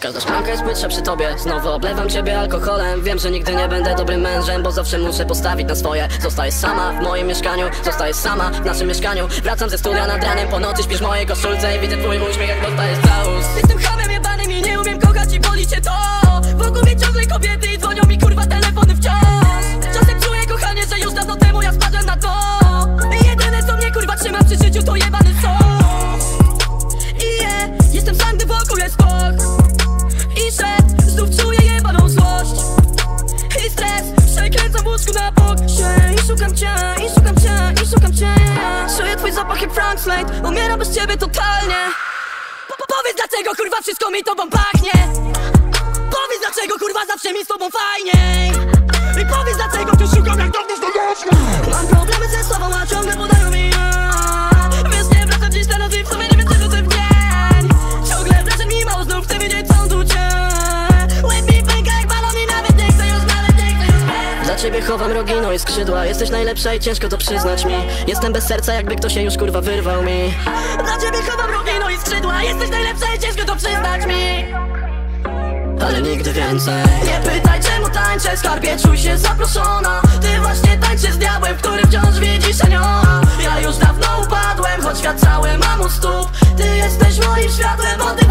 Każda szklanka jest płytsza przy tobie. Znowu oblewam ciebie alkoholem. Wiem, że nigdy nie będę dobrym mężem Bo zawsze muszę postawić na swoje. Zostajesz sama w moim mieszkaniu Zostajesz sama w naszym mieszkaniu. Wracam ze studia nad ranem Po nocy śpisz mojej koszulce I widzę twój uśmiech jak dostajesz całus Jestem hamem jebanym i nie umiem kochać i boli cię to. Wokół mnie ciągle kobiety Slade Umieram bez ciebie totalnie. Po- po- Powiedz dlaczego kurwa wszystko mi tobą pachnie. Powiedz dlaczego kurwa zawsze mi z tobą fajniej ciebie chowam rogino i skrzydła. Jesteś najlepsza i ciężko to przyznać mi. Jestem bez serca jakby ktoś się już kurwa wyrwał mi. Dla ciebie chowam rugino i skrzydła. Jesteś najlepsza i ciężko to przyznać mi. Ale nigdy więcej. Nie pytaj czemu tańczę, skarbie czuj się zaproszona. Ty właśnie tańczysz z diabłem, który wciąż widzisz anioła Ja już dawno upadłem, choć świat cały mam u stóp. Ty jesteś moim światłem, bo